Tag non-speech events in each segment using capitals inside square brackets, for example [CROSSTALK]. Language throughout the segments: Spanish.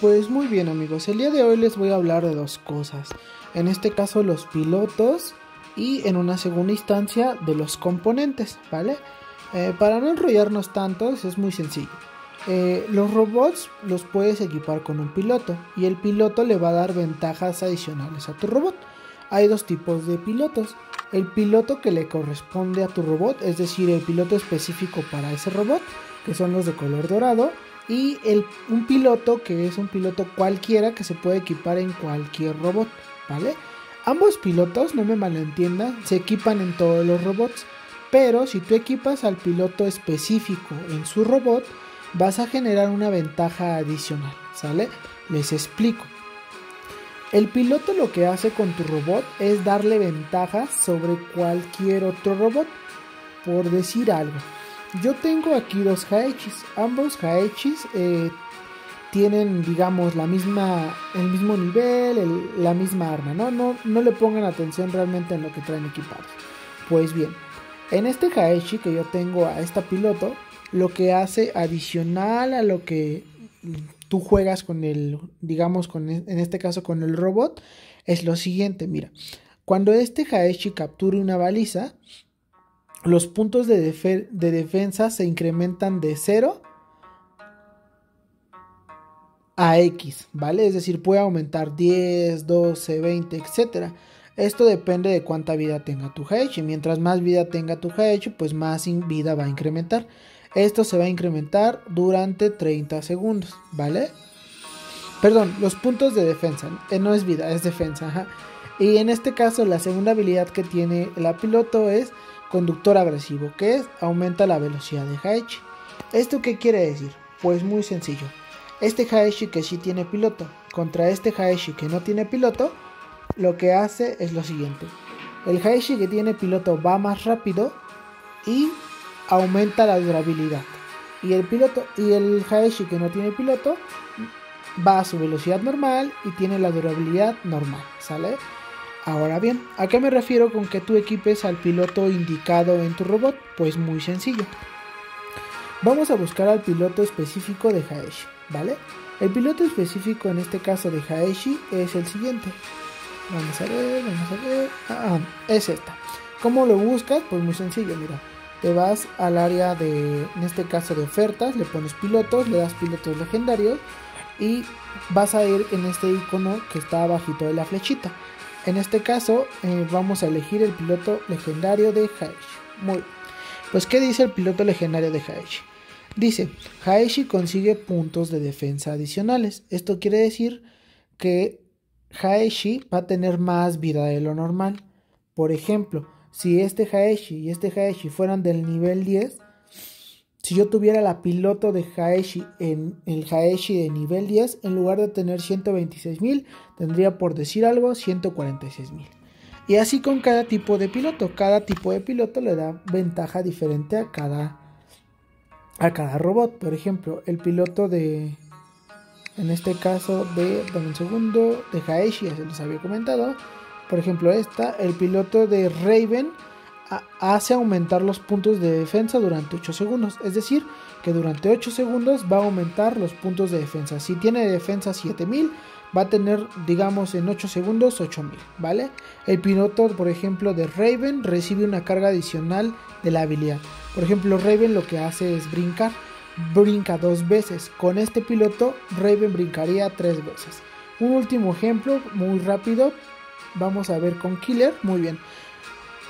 Pues muy bien amigos, el día de hoy les voy a hablar de dos cosas. En este caso los pilotos y en una segunda instancia de los componentes, ¿vale? Eh, para no enrollarnos tanto, es muy sencillo. Eh, los robots los puedes equipar con un piloto y el piloto le va a dar ventajas adicionales a tu robot. Hay dos tipos de pilotos. El piloto que le corresponde a tu robot, es decir, el piloto específico para ese robot, que son los de color dorado, y el, un piloto que es un piloto cualquiera que se puede equipar en cualquier robot, ¿vale? Ambos pilotos, no me malentiendan, se equipan en todos los robots, pero si tú equipas al piloto específico en su robot, vas a generar una ventaja adicional, ¿sale? Les explico. El piloto lo que hace con tu robot es darle ventajas sobre cualquier otro robot, por decir algo. Yo tengo aquí dos Haechis. Ambos Haechis eh, tienen, digamos, la misma, el mismo nivel, la misma arma. ¿no? No, no le pongan atención realmente en lo que traen equipados. Pues bien, en este Haechi que yo tengo a esta piloto, lo que hace adicional a lo que tú juegas con el, digamos, con, en este caso con el robot, es lo siguiente, mira. Cuando este Haechi capture una baliza, los puntos de, defensa se incrementan de 0 a X, ¿vale? Es decir, puede aumentar 10, 12, 20, etc. Esto depende de cuánta vida tenga tu y Mientras más vida tenga tu Haechi, pues más vida va a incrementar. Esto se va a incrementar durante 30 segundos, ¿vale? Perdón, los puntos de defensa. Eh, no es vida, es defensa. Y en este caso, la segunda habilidad que tiene la piloto es conductor agresivo, que es aumenta la velocidad de Haechi. ¿Esto qué quiere decir? Pues muy sencillo. Este Haechi que sí tiene piloto contra este Haechi que no tiene piloto, lo que hace es lo siguiente. El Haechi que tiene piloto va más rápido y aumenta la durabilidad. Y el piloto y el Haechi que no tiene piloto va a su velocidad normal y tiene la durabilidad normal, ¿sale? Ahora bien, ¿a qué me refiero con que tú equipes al piloto indicado en tu robot? Pues muy sencillo. Vamos a buscar al piloto específico de Haeshi, ¿vale? El piloto específico en este caso de Haeshi es el siguiente. Vamos a ver, vamos a ver. Ah, es esta. ¿Cómo lo buscas? Pues muy sencillo, mira. Te vas al área de, en este caso de ofertas, le pones pilotos, le das pilotos legendarios y vas a ir en este icono que está abajito de la flechita. En este caso eh, vamos a elegir el piloto legendario de Haeshi. Muy Pues ¿qué dice el piloto legendario de Haeshi? Dice, Haeshi consigue puntos de defensa adicionales. Esto quiere decir que Haeshi va a tener más vida de lo normal. Por ejemplo, si este Haeshi y este Haeshi fueran del nivel 10, si yo tuviera la piloto de Haeshi en el Haeshi de nivel 10, en lugar de tener 126.000, tendría por decir algo 146.000. Y así con cada tipo de piloto. Cada tipo de piloto le da ventaja diferente a cada, a cada robot. Por ejemplo, el piloto de, en este caso de, dame un segundo, de Haeshi, ya se les había comentado. Por ejemplo, esta, el piloto de Raven hace aumentar los puntos de defensa durante 8 segundos. Es decir, que durante 8 segundos va a aumentar los puntos de defensa. Si tiene defensa 7000, va a tener, digamos, en 8 segundos 8000, ¿vale? El piloto, por ejemplo, de Raven recibe una carga adicional de la habilidad. Por ejemplo, Raven lo que hace es brincar. Brinca dos veces. Con este piloto, Raven brincaría tres veces. Un último ejemplo, muy rápido. Vamos a ver con Killer. Muy bien.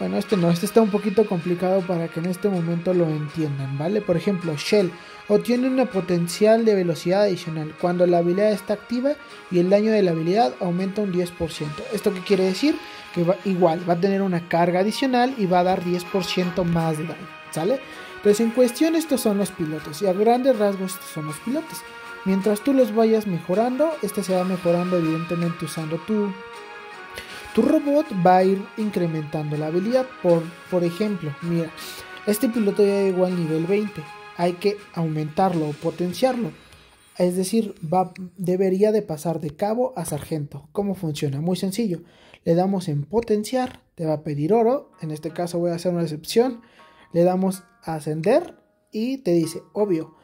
Bueno, este no, este está un poquito complicado para que en este momento lo entiendan, ¿vale? Por ejemplo, Shell obtiene una potencial de velocidad adicional cuando la habilidad está activa y el daño de la habilidad aumenta un 10%. ¿Esto qué quiere decir? Que va, igual va a tener una carga adicional y va a dar 10% más de daño, ¿sale? Entonces en cuestión estos son los pilotos y a grandes rasgos estos son los pilotos. Mientras tú los vayas mejorando, este se va mejorando evidentemente usando tu tu robot va a ir incrementando la habilidad. Por, por ejemplo, mira, este piloto ya llegó al nivel 20. Hay que aumentarlo o potenciarlo. Es decir, va, debería de pasar de cabo a sargento. ¿Cómo funciona? Muy sencillo. Le damos en potenciar, te va a pedir oro. En este caso voy a hacer una excepción. Le damos a ascender y te dice, obvio,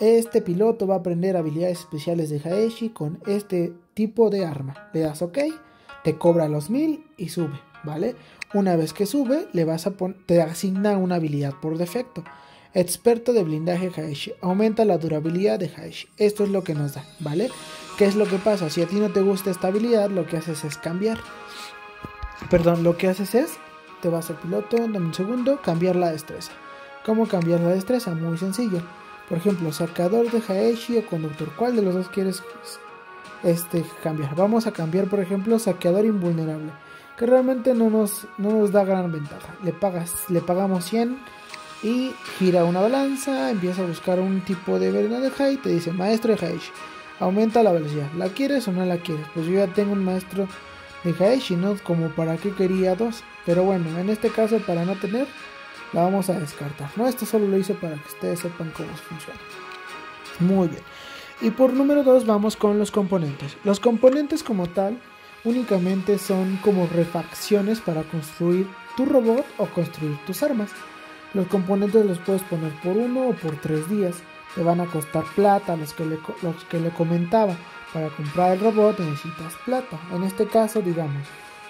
este piloto va a aprender habilidades especiales de Haeshi con este tipo de arma. Le das OK, te cobra los 1000 y sube, ¿vale? Una vez que sube, le vas a te asigna una habilidad por defecto. Experto de blindaje Haeshi. Aumenta la durabilidad de Haeshi. Esto es lo que nos da, ¿vale? ¿Qué es lo que pasa? Si a ti no te gusta esta habilidad, lo que haces es cambiar. Perdón, lo que haces es, te vas al piloto, dame un segundo, cambiar la destreza. ¿Cómo cambiar la destreza? Muy sencillo. Por ejemplo, sacador de Haeshi o conductor. ¿Cuál de los dos quieres este, cambiar? Vamos a cambiar, por ejemplo, saqueador invulnerable. Que realmente no nos, no nos da gran ventaja. Le, pagas, le pagamos 100 y gira una balanza. Empieza a buscar un tipo de veneno de Hai. Te dice, maestro de Haeshi. Aumenta la velocidad. ¿La quieres o no la quieres? Pues yo ya tengo un maestro de Haeshi, ¿no? Como para qué quería dos. Pero bueno, en este caso, para no tener la vamos a descartar. No, esto solo lo hice para que ustedes sepan cómo funciona. Muy bien. Y por número 2 vamos con los componentes. Los componentes como tal únicamente son como refacciones para construir tu robot o construir tus armas. Los componentes los puedes poner por uno o por tres días. Te van a costar plata, los que le, los que le comentaba. Para comprar el robot necesitas plata. En este caso, digamos,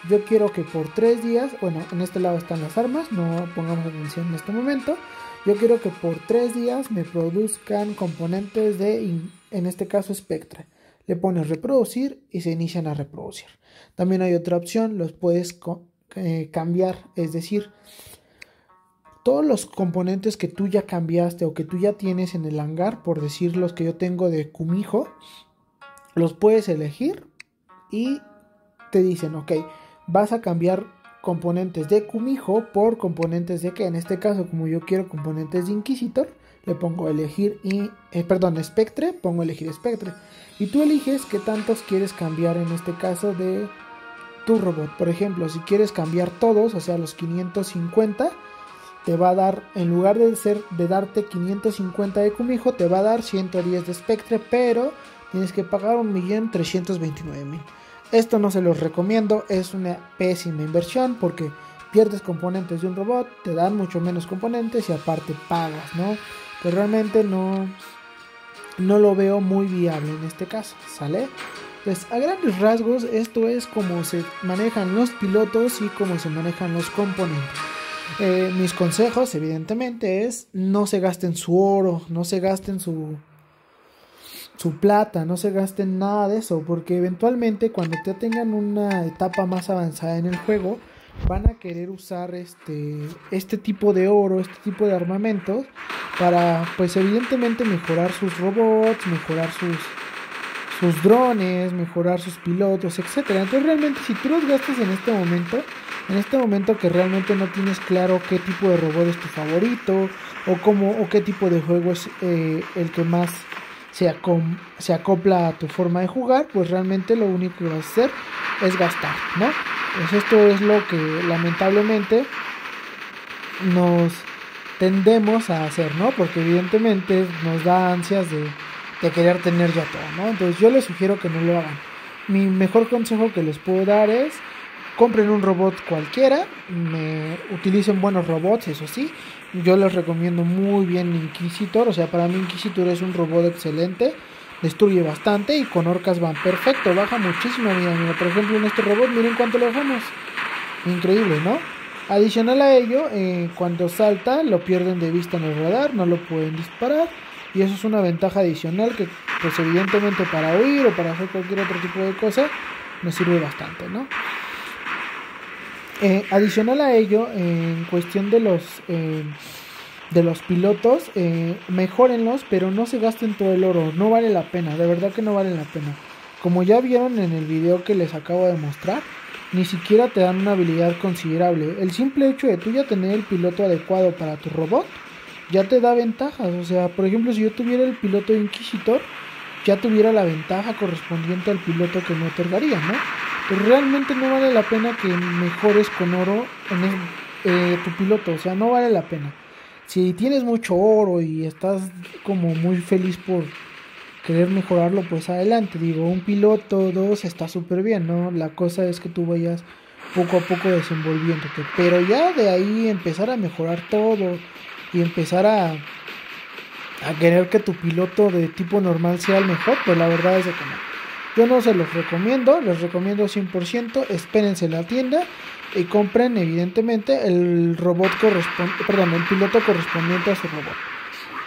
yo quiero que por tres días, bueno, en este lado están las armas, no pongamos atención en este momento. Yo quiero que por tres días me produzcan componentes de, en este caso, Spectre. Le pones reproducir y se inician a reproducir. También hay otra opción, los puedes eh, cambiar, es decir, todos los componentes que tú ya cambiaste o que tú ya tienes en el hangar, por decir los que yo tengo de Kumijo, los puedes elegir y te dicen, ok, vas a cambiar componentes de Kumijo por componentes de que en este caso como yo quiero componentes de Inquisitor le pongo elegir y eh, perdón Spectre pongo elegir Spectre. Y tú eliges qué tantos quieres cambiar en este caso de tu robot. Por ejemplo si quieres cambiar todos o sea los 550 te va a dar en lugar de ser de darte 550 de Kumijo te va a dar 110 de Spectre pero tienes que pagar 1.329.000 esto no se los recomiendo, es una pésima inversión porque pierdes componentes de un robot, te dan mucho menos componentes y aparte pagas, ¿no? Pero realmente no, no lo veo muy viable en este caso, ¿sale? Pues a grandes rasgos esto es como se manejan los pilotos y cómo se manejan los componentes. Eh, mis consejos, evidentemente, es no se gasten su oro, no se gasten su, su plata, no se gasten nada de eso, porque eventualmente cuando te tengan una etapa más avanzada en el juego, van a querer usar este, este tipo de oro, este tipo de armamentos, para pues evidentemente mejorar sus robots, mejorar sus, sus drones, mejorar sus pilotos, etcétera. Entonces realmente si tú los gastas en este momento, en este momento que realmente no tienes claro qué tipo de robot es tu favorito, o cómo, o qué tipo de juego es eh, el que más se, acopla a tu forma de jugar, pues realmente lo único que vas a hacer es gastar, ¿no? Pues esto es lo que lamentablemente nos tendemos a hacer, ¿no? Porque evidentemente nos da ansias de, de querer tener ya todo, ¿no? Entonces yo les sugiero que no lo hagan. Mi mejor consejo que les puedo dar es compren un robot cualquiera, me utilicen buenos robots, eso sí, yo les recomiendo muy bien Inquisitor. O sea, para mí Inquisitor es un robot excelente. Destruye bastante y con orcas van perfecto. Baja muchísimo Mira, por ejemplo, en este robot, miren cuánto lo bajamos. Increíble, ¿no? Adicional a ello, eh, cuando salta lo pierden de vista en el radar, no lo pueden disparar. Y eso es una ventaja adicional que, pues evidentemente para huir o para hacer cualquier otro tipo de cosa, me sirve bastante, ¿no? Eh, adicional a ello, en cuestión de los eh, de los pilotos, eh, mejórenlos, pero no se gasten todo el oro, no vale la pena, de verdad que no vale la pena. Como ya vieron en el video que les acabo de mostrar, ni siquiera te dan una habilidad considerable. El simple hecho de tú ya tener el piloto adecuado para tu robot, ya te da ventajas. O sea, por ejemplo, si yo tuviera el piloto Inquisitor, ya tuviera la ventaja correspondiente al piloto que me otorgaría, ¿no? Realmente no vale la pena que mejores con oro en eh, tu piloto, o sea, no vale la pena. Si tienes mucho oro y estás como muy feliz por querer mejorarlo, pues adelante. Digo, un piloto, dos, está súper bien, ¿no? La cosa es que tú vayas poco a poco desenvolviéndote. Pero ya de ahí empezar a mejorar todo y empezar a a querer que tu piloto de tipo normal sea el mejor, pues la verdad es que no. Yo no se los recomiendo, les recomiendo 100%, espérense la tienda y compren evidentemente el robot perdón, el piloto correspondiente a su robot.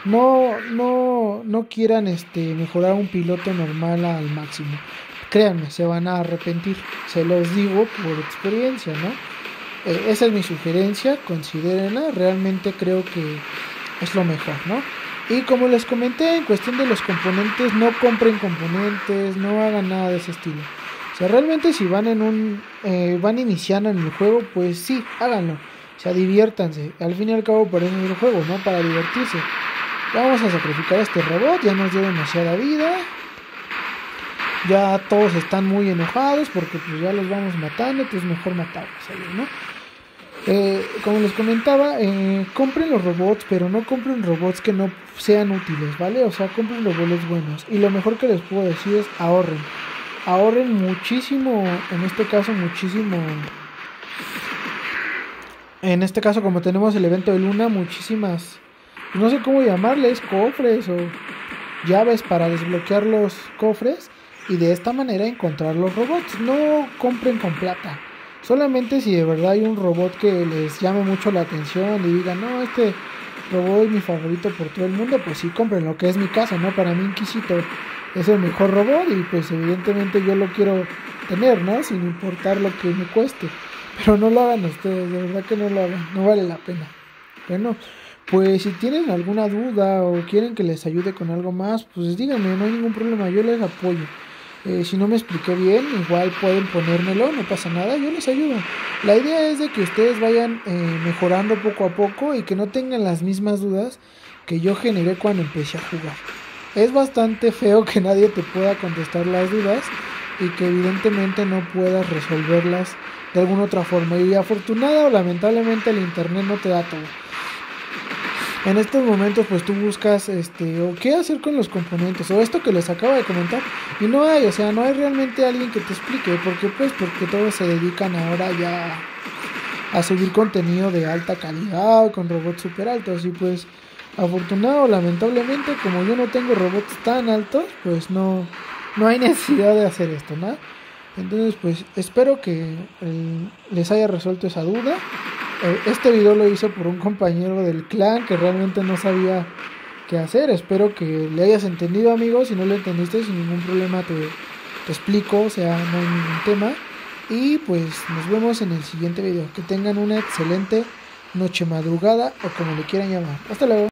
No, no, no quieran este, mejorar un piloto normal al máximo. Créanme, se van a arrepentir. Se los digo por experiencia, ¿no? Eh, esa es mi sugerencia, considérenla. Realmente creo que es lo mejor, ¿no? Y como les comenté, en cuestión de los componentes, no compren componentes, no hagan nada de ese estilo. O sea, realmente si van en un, eh, van iniciando en el juego, pues sí, háganlo. O sea, diviértanse. Al fin y al cabo, para eso es el juego, ¿no? Para divertirse. Vamos a sacrificar a este robot, ya nos dio demasiada vida. Ya todos están muy enojados porque pues ya los vamos matando, pues mejor matarlos, ¿no? Eh, como les comentaba, eh, compren los robots, pero no compren robots que no sean útiles, ¿vale? O sea, compren robots buenos. Y lo mejor que les puedo decir es ahorren. Ahorren muchísimo, en este caso muchísimo. En este caso, como tenemos el evento de Luna, muchísimas, no sé cómo llamarles, cofres o llaves para desbloquear los cofres y de esta manera encontrar los robots. No compren con plata Solamente si de verdad hay un robot que les llame mucho la atención y digan, no, este robot es mi favorito por todo el mundo, pues sí compren lo que es mi caso, ¿no? Para mí Inquisitor es el mejor robot y pues evidentemente yo lo quiero tener, ¿no? Sin importar lo que me cueste. Pero no lo hagan ustedes, de verdad que no lo hagan, no vale la pena. Bueno, pues si tienen alguna duda o quieren que les ayude con algo más, pues díganme, no hay ningún problema, yo les apoyo. Eh, si no me expliqué bien, igual pueden ponérmelo, no pasa nada, yo les ayudo. La idea es de que ustedes vayan eh, mejorando poco a poco y que no tengan las mismas dudas que yo generé cuando empecé a jugar. Es bastante feo que nadie te pueda contestar las dudas y que evidentemente no puedas resolverlas de alguna otra forma. Y afortunada o lamentablemente el internet no te da todo en estos momentos pues tú buscas este o qué hacer con los componentes o esto que les acabo de comentar y no hay, o sea, no hay realmente alguien que te explique, porque pues porque todos se dedican ahora ya a subir contenido de alta calidad con robots super altos y pues afortunado lamentablemente como yo no tengo robots tan altos, pues no no hay [LAUGHS] necesidad de hacer esto, ¿no? Entonces pues espero que les haya resuelto esa duda. Eh, este video lo hice por un compañero del clan que realmente no sabía qué hacer. Espero que le hayas entendido, amigos. Si no lo entendiste, sin ningún problema te, te explico, o sea, no hay ningún tema. Y pues nos vemos en el siguiente video. Que tengan una excelente noche madrugada o como le quieran llamar. Hasta luego.